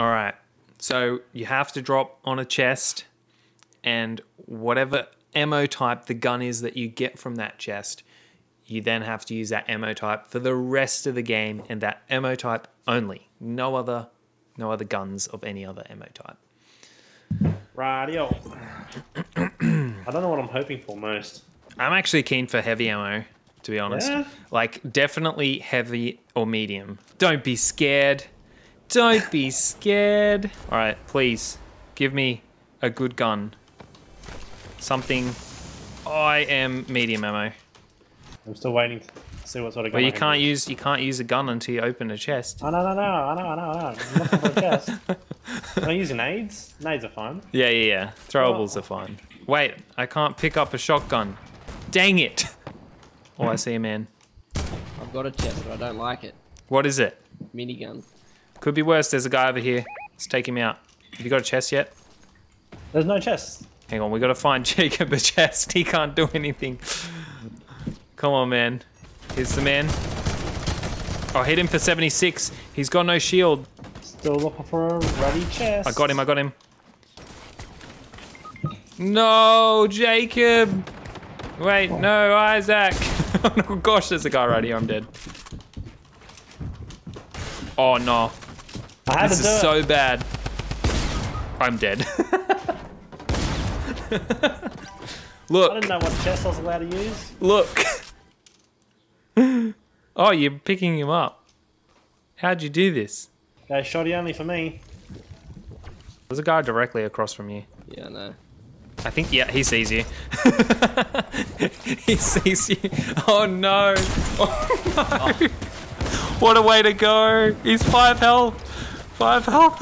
All right. So you have to drop on a chest, and whatever ammo type the gun is that you get from that chest, you then have to use that ammo type for the rest of the game, and that ammo type only. No other, no other guns of any other ammo type. Radio. I don't know what I'm hoping for most. I'm actually keen for heavy ammo, to be honest. Yeah? Like definitely heavy or medium. Don't be scared. Don't be scared. All right, please give me a good gun. Something. I am medium ammo. I'm still waiting to see what sort of But gun you I can can't use. use you can't use a gun until you open a chest. Oh, no, no, no. I know, I know, I know. I'm looking for a chest. Can I use nades? Nades are fine. Yeah, yeah, yeah. Throwables are fine. Wait, I can't pick up a shotgun. Dang it! Oh, I see a man. I've got a chest, but I don't like it. What is it? Minigun. Could be worse. There's a guy over here. Let's take him out. Have you got a chest yet? There's no chest. Hang on, we gotta find Jacob a chest. He can't do anything. Come on, man. Here's the man. Oh, hit him for 76. He's got no shield. Still looking for a ready chest. I got him, I got him. No, Jacob! Wait, oh. no, Isaac! oh gosh, there's a guy right here, I'm dead. Oh no, I had this to do is it. so bad. I'm dead. Look. I Look, didn't know what chest I was allowed to use. look. oh, you're picking him up. How'd you do this? Okay, shoddy only for me. There's a guy directly across from you. Yeah, I know. I think, yeah, he sees you. he sees you. Oh no. Oh no. Oh. What a way to go. He's five health. Five health.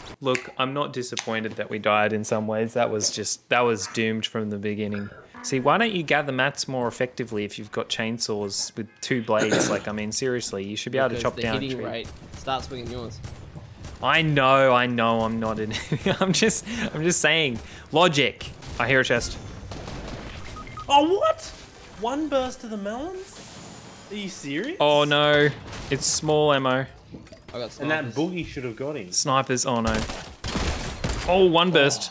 Look, I'm not disappointed that we died in some ways. That was just, that was doomed from the beginning. See, why don't you gather mats more effectively if you've got chainsaws with two blades? like, I mean, seriously, you should be able to Because chop the down a hitting tree. rate Start swinging yours. I know, I know, I'm not in. I'm just, I'm just saying. Logic. I hear a chest. Oh, what? One burst to the melons? Are you serious? Oh no, it's small ammo. I got And that boogie should have got him. Snipers. Oh no. Oh, one burst.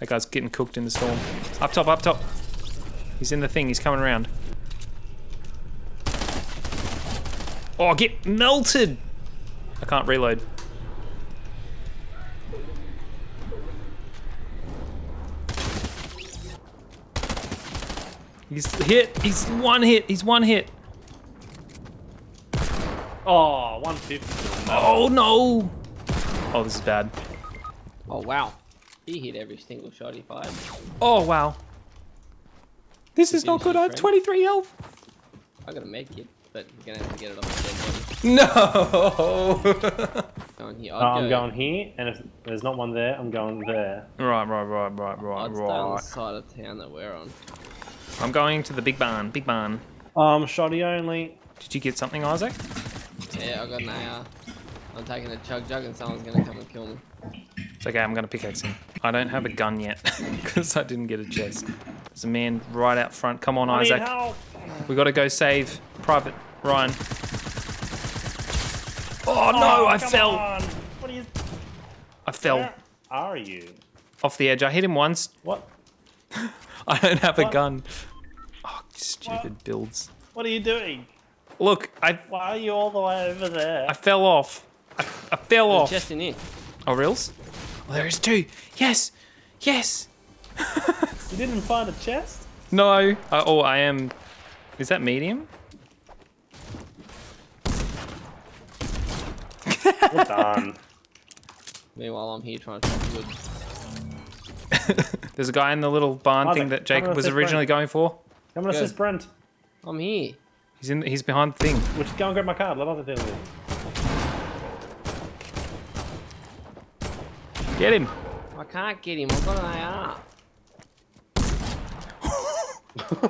That guy's getting cooked in the storm. Up top, up top. He's in the thing. He's coming around. Oh, get melted. I can't reload. He's hit. He's one hit. He's one hit. Oh, 150. Oh no. Oh, this is bad. Oh wow, he hit every single shot he fired. Oh wow. This is not good. I have 23 health. I got a med kit, but you're gonna have to get it off the dead body. No. Going here. Oh, I'd I'm go, going here, and if there's not one there, I'm going there. right, right, right, right, right, I'd stay on the side of town that we're on. I'm going to the big barn. Big barn. Um, shoddy only. Did you get something, Isaac? Yeah, I got an AR. I'm taking a chug jug and someone's gonna come and kill me. It's okay. I'm gonna pickaxe him. I don't have a gun yet because I didn't get a chest. There's a man right out front. Come on, I Isaac. We gotta go save Private Ryan. Oh, oh no! I fell. on. What are you? I fell Where are you? off the edge. I hit him once. What? I don't have a gun. Oh, stupid builds. What are you doing? Look, I Why are you all the way over there? I fell off. I, I fell There's off. chest in here. Oh, reels? Oh, there is two. Yes, yes. You didn't find a chest? No. Uh, oh, I am. Is that medium? We're done. Meanwhile, I'm here trying to chop wood. There's a guy in the little barn Isaac, thing that come Jacob was assist originally going for. Come and Good. assist Brent. I'm here. He's in. He's behind the thing. We'll just go and grab my card. Let us deal with it. Get him. I can't get him. I've got an AR.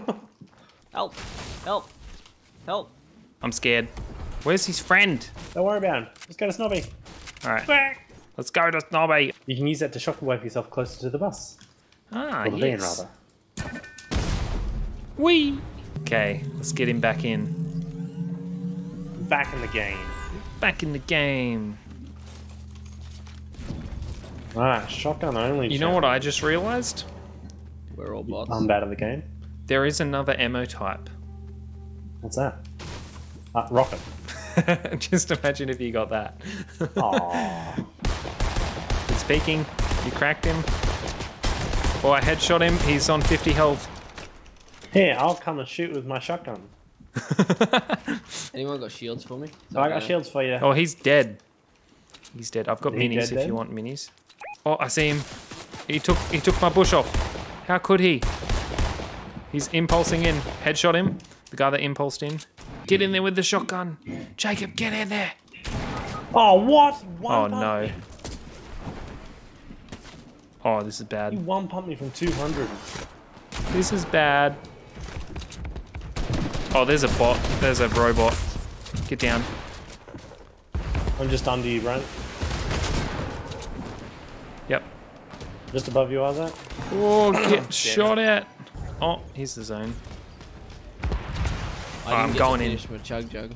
Help! Help! Help! I'm scared. Where's his friend? Don't worry about him. Let's go to Snobby. All right. Let's go to Snobby. You can use that to shockwave yourself closer to the bus. Ah, Or the van, rather. Wee. Okay, let's get him back in. Back in the game. Back in the game. Ah, shotgun only. You know what I just realized? We're all bots. I'm bad at the game. There is another ammo type. What's that? Ah, rocket. just imagine if you got that. Aww. He's peeking. You cracked him. Oh, I headshot him. He's on 50 health. Here, I'll come and shoot with my shotgun. Anyone got shields for me? So I got shields for you. Oh, he's dead. He's dead. I've got Is he minis dead if then? you want minis. Oh, I see him. He took he took my bush off. How could he? He's impulsing in. Headshot him. The guy that impulsed in. Get in there with the shotgun. Jacob, get in there. Oh, what? One Oh no. me. Oh, this is bad. You one pumped me from 200. This is bad. Oh, there's a bot. There's a robot. Get down. I'm just under you, Brent. Just above you, Isaac. Oh, get shot at. Oh, here's the zone. I I'm get going in. finish my chug jug.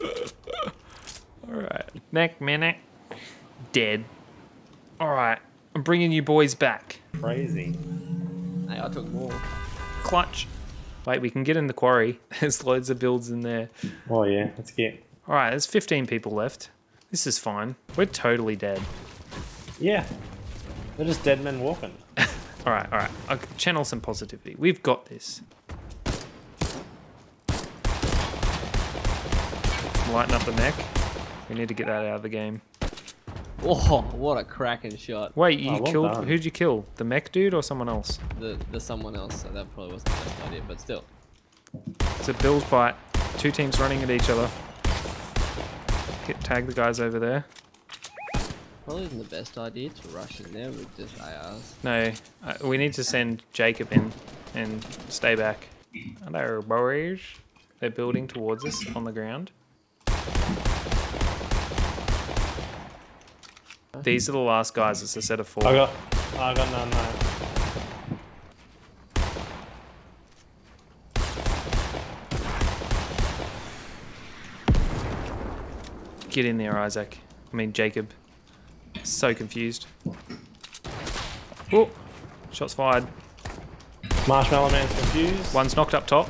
Alright. Neck, minute. Dead. Alright. I'm bringing you boys back. Crazy. Hey, I took more. Clutch. Wait, we can get in the quarry. There's loads of builds in there. Oh yeah, let's get. Alright, there's 15 people left. This is fine. We're totally dead. Yeah. They're just dead men walking. Alright, alright. Okay, channel some positivity. We've got this. Lighten up the mech. We need to get that out of the game. Oh, what a cracking shot. Wait, you Oh, well killed. done. Who'd you kill? The mech dude or someone else? The, the someone else, so that probably wasn't the best idea, but still. It's a build fight. Two teams running at each other. Get tag the guys over there. Probably isn't the best idea to rush in there with just ARs. No, uh, we need to send Jacob in and stay back. Hello, boys. They're building towards us on the ground. These are the last guys. It's a set of four. I got. I got none. No. Get in there, Isaac. I mean, Jacob. So confused. Oh, shots fired. Marshmallow Man's confused. One's knocked up top.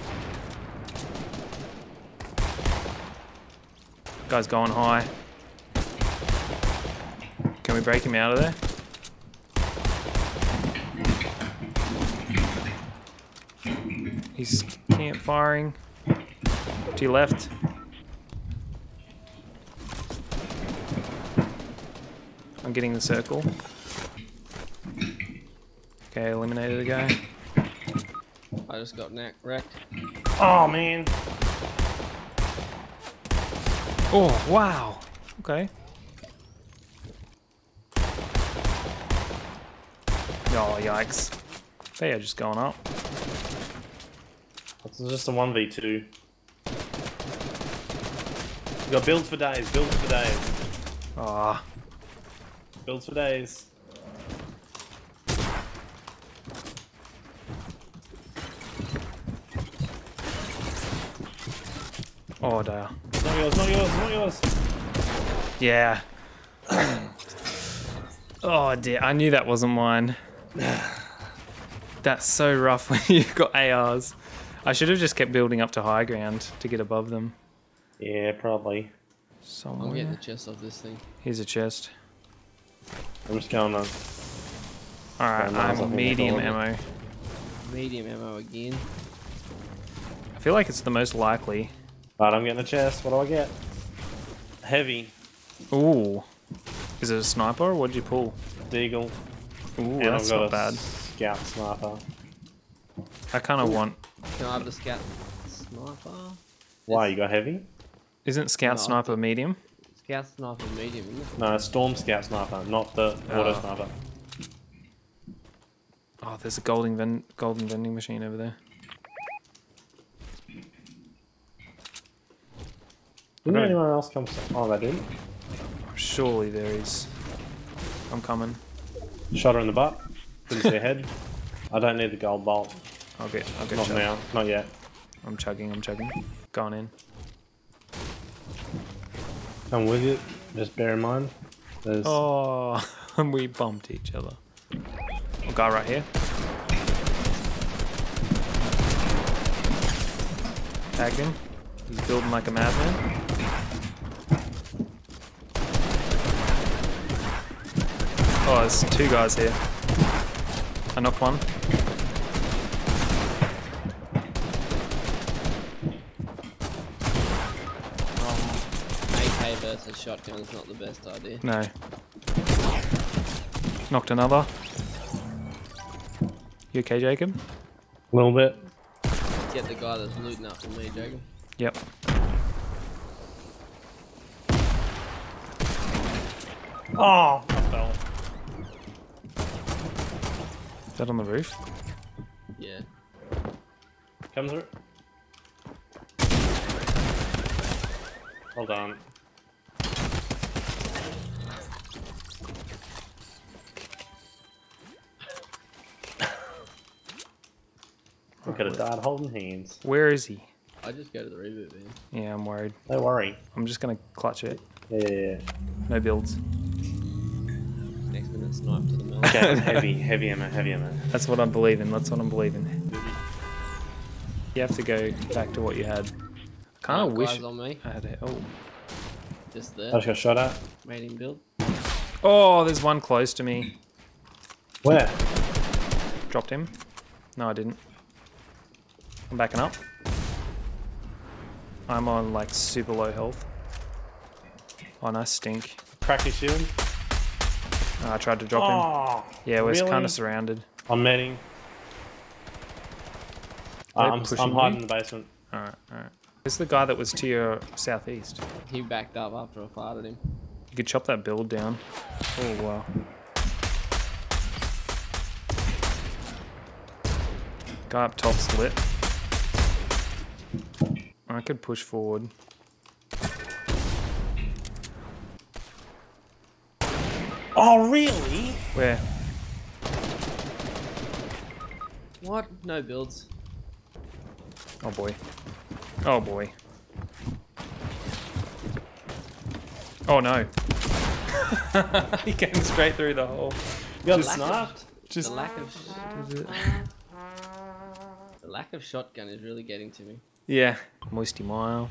Guy's going high. Can we break him out of there? He's camp firing. To your left. I'm getting the circle. Okay, eliminated the guy. I just got neck wrecked. Oh man. Oh, wow. Okay. Oh, yikes. They are just going up. It's just a one v two. You got builds for days. Builds for days. Ah, Builds for days. oh dear. Not yours. Not yours. Not yours. Yeah. oh dear, I knew that wasn't mine. That's so rough when you've got ARs. I should have just kept building up to high ground to get above them. Yeah, probably. I'm getting Somewhere. the chest off this thing. Here's a chest. I'm just going on. Alright, I think I'm medium all of it. ammo. Medium ammo again. I feel like it's the most likely. Right, I'm getting a chest. What do I get? Heavy. Ooh. Is it a sniper or what'd you pull? Deagle. Ooh, and that's I've got not a bad. scout sniper. I kind of want. Can I have the scout sniper? Why, you got heavy? Isn't Scout No. Sniper medium? Scout sniper medium, isn't it? No, storm scout sniper, not the auto Oh. Ah. sniper. Oh, there's a golden ven- golden vending machine over there. Didn't Okay. anyone else come? Oh, they didn't. Surely there is. I'm coming. Shot her in the butt. Didn't see her head. I don't need the gold bolt. I'll get. I'll get. Not chug- now. Not yet. I'm chugging. I'm chugging. Gone in. I'm with you. Just bear in mind. There's Oh, and we bumped each other. Oh, guy right here. Tagged him. He's building like a madman. Oh, there's two guys here. I knocked one. AK versus shotgun is not the best idea. No. Knocked another. You okay, Jacob? a little bit. Get the guy that's looting up for me, Jacob. Yep. Oh, I fell. Is that on the roof? Yeah. Come through. Hold on. I could have died holding hands. Where is he? I just go to the reboot, man. Yeah, I'm worried. Don't worry. I'm just gonna clutch it. Yeah, yeah, yeah. No builds. Next minute, snipe to the mill. Okay, heavy, heavy ammo, heavy ammo. That's what I'm believing. That's what I'm believing. You have to go back to what you had. I kind of Oh, wish guys on me. I had it. Oh. Just there. I just got shot at. Made him build. Oh, there's one close to me. Where? Dropped him. No, I didn't. I'm backing up. I'm on like super low health. Oh, nice stink. Crack your shield. Oh, I tried to drop him. Oh, Yeah, we're really? kind of surrounded. I'm medding. They're I'm, I'm hiding in the basement. Alright, alright. This is the guy that was to your southeast. He backed up after I fired at him. You could chop that build down. Oh, wow. Guy up top's lit. I could push forward. Oh, really? Where? What? No builds. Oh boy. Oh boy. Oh no. he came straight through the hole. You got Just- sniped? Just The lack of the lack of shotgun is really getting to me. Yeah, Moisty Mire.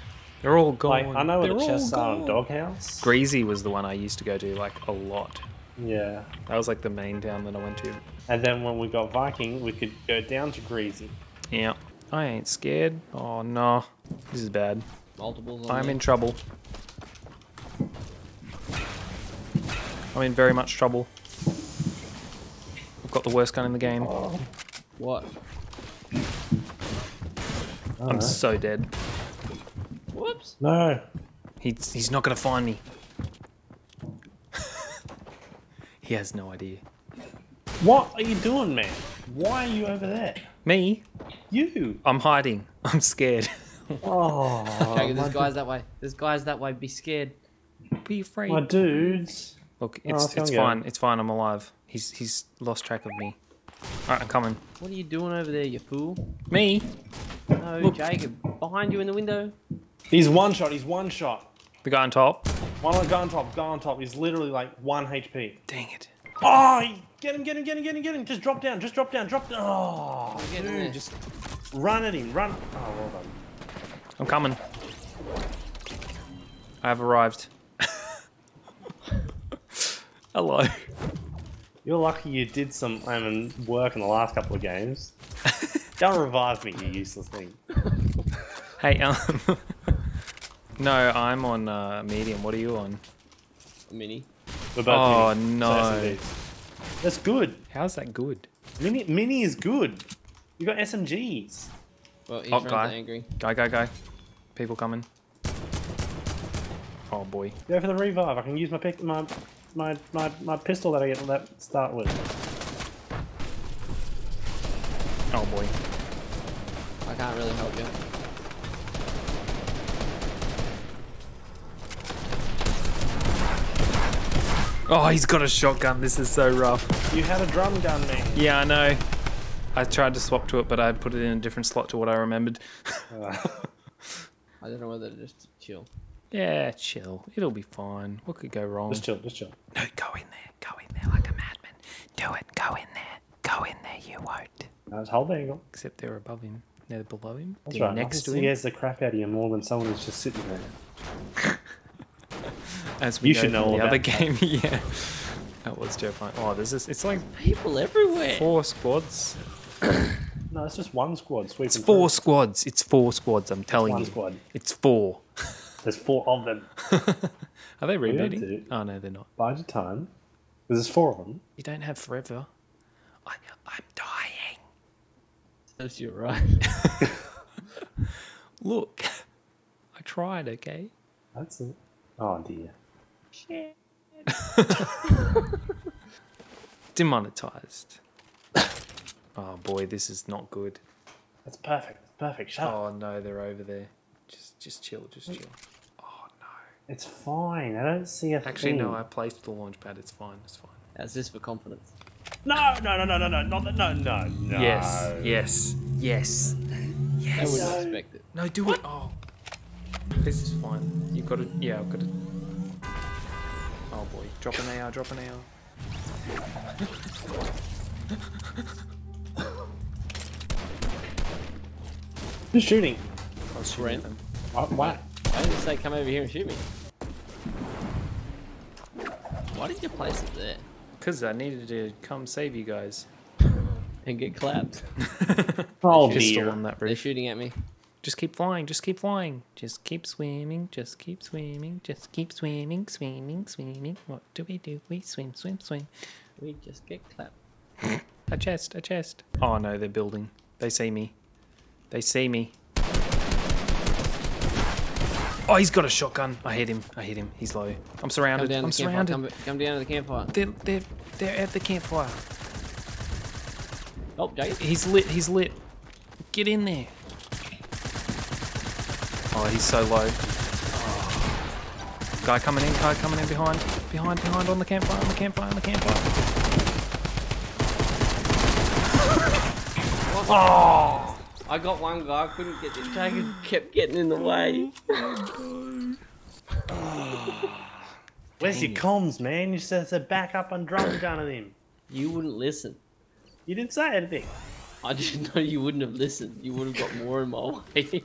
They're all gone. Like, I know where They're the all chests are in gone. Doghouse. Greasy was the one I used to go to like a lot. Yeah. That was like the main town that I went to. And then when we got Viking, we could go down to Greasy. Yeah. I ain't scared. Oh no. This is bad. Multiples I'm me. in trouble. I'm in very much trouble. I've got the worst gun in the game. What? I'm so dead. Whoops. No. He's, he's not gonna find me. he has no idea. What are you doing, man? Why are you over there? Me? You. I'm hiding. I'm scared. Oh, Jacob, my, there's guys that way. There's guys that way. Be scared. Be afraid. my dudes. Look, Oh, it's it's it's go. fine. It's fine. I'm alive. He's he's lost track of me. Alright, I'm coming. What are you doing over there, you fool? Me? No, Look. Jacob. Behind you in the window. He's one shot. He's one shot. The guy on top? One on guy on top. Guy on top. He's literally like one HP. Dang it. Oh, get him! Get him! Get him! Get him! Get him! Just drop down. Just drop down. Drop down. Oh, dude, just run at him. Run. Oh, well done. I'm coming. I have arrived. Hello. You're lucky you did some um, work in the last couple of games. Don't revive me, you useless thing. Hey, um. no, I'm on uh, medium. What are you on? Mini. We're both Oh, mini, no. SMGs. That's good. How's that good? Mini, mini is good. You got SMGs. Well, he's Oh, running guy. angry. Guy, guy, guy. People coming. Oh boy. Go for the revive. I can use my pick, my, my, my, my pistol that I get that start with. Oh boy. I can't really help you. Oh, he's got a shotgun. This is so rough. You had a drum gun, man. Yeah, I know. I tried to swap to it, but I put it in a different slot to what I remembered. Uh, I don't know whether to just chill. Yeah, chill. It'll be fine. What could go wrong? Just chill, just chill. No, go in there. Go in there like a madman. Do it. Go in there. Go in there. You won't. I was holding the angle. Except they're above him. They're below him. That's they're right. next to He him. scares the crap out of you more than someone who's just sitting there. As we You know should know all the other about that. game. yeah. That was terrifying. Oh, there's this. It's like People everywhere. four squads. No, it's just one squad sweeping. It's four through. squads. It's four squads. I'm telling one you. squad. It's four. There's four of them. Are they yeah, rebooting? Oh no, they're not. By the time. There's four of them. You don't have forever. I, I'm dying. That's you're right. Look, I tried. Okay. That's it. Oh dear. Demonetized. oh boy, this is not good. That's perfect. That's perfect. Shut up. Oh no, they're over there. Just, just chill. Just chill. Oh no. It's fine. I don't see a thing. Actually, thing. no. I placed the launch pad. It's fine. It's fine. That's just for confidence. No, no, no, no, no, no, not that. No, no, no. Yes. Yes. Yes. I wouldn't expect it. No, do it. Oh. This is fine. You've got to. Yeah, I've got to. Boy. Drop an AR. Drop an AR. Who's shooting? I was shooting Brent. at them. What? what? Why didn't you say come over here and shoot me? Why did you place it there? Because I needed to come save you guys. And get clapped. Oh dear. on that They're shooting at me. Just keep flying. Just keep flying. Just keep swimming. Just keep swimming. Just keep swimming. Swimming. Swimming. What do we do? We swim. Swim. Swim. We just get clapped. A chest. A chest. Oh no, they're building. They see me. They see me. Oh, he's got a shotgun. I hit him. I hit him. He's low. I'm surrounded. I'm to the campfire. surrounded. Come, come down to the campfire. They're, they're, they're at the campfire. Oh, Jake. He's lit. He's lit. Get in there. Oh, he's so low. Oh. Guy coming in. Guy coming in behind. Behind. Behind on the campfire. On the campfire. On the campfire. oh! I got one guy. I couldn't get this. Jake kept getting in the way. Where's your comms, man? You said to back up and drum gun at him. You wouldn't listen. You didn't say anything. I just know you wouldn't have listened. You would have got more in my way.